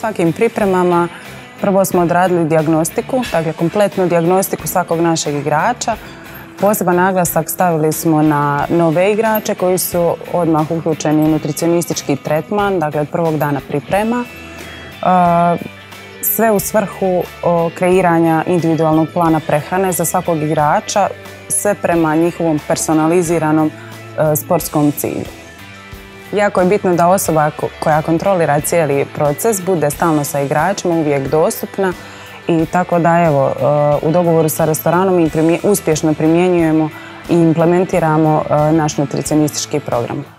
svakim pripremama prvo smo odradili dijagnostiku, dakle kompletnu dijagnostiku svakog našeg igrača. Poseban naglasak stavili smo na nove igrače koji su odmah uključeni u nutricionistički tretman, dakle od prvog dana priprema. Sve u svrhu kreiranja individualnog plana prehrane za svakog igrača, sve prema njihovom personaliziranom e, sportskom cilju. Jako je bitno da osoba koja kontrolira cijeli proces bude stalno sa igračima, uvijek dostupna i tako da evo u dogovoru sa restoranom mi uspješno primjenjujemo i implementiramo e, naš nutricionistički program.